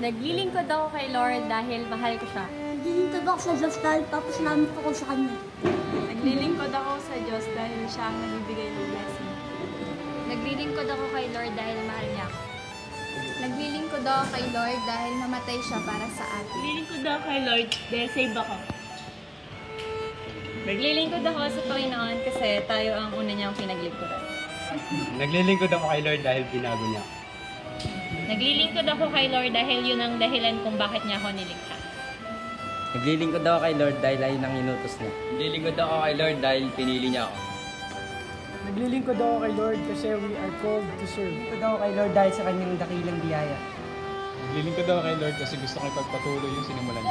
Naglilingkod ako kay Lord dahil mahal ko siya. Naglilingkod ako sa Diyos dahil tapos namin po ko sa Kanya. Naglilingkod ako sa Diyos dahil siya ang nagbibigay ng blessing. Naglilingkod ako kay Lord dahil mahal niya ako. Naglilingkod ako kay Lord dahil namatay siya para sa atin. Naglilingkod ako kay Lord dahil save ako. Naglilingkod ako sa Panginoon kasi tayo ang una niyang pinaglingkuran. Naglilingkod ako kay Lord dahil binago niya ako. Naglilingkod ako kay Lord dahil yun ang dahilan kung bakit niya ako nilikha. Naglilingkod ako kay Lord dahil ayun ang inutos niya. Naglilingkod ako kay Lord dahil pinili niya ako. Naglilingkod ako kay Lord kasi we are called to serve. Naglilingkod ako kay Lord dahil sa kanyang dakilang biyaya. Naglilingkod ako kay Lord kasi gusto kong ipagpatuloy yung sinimulan niya.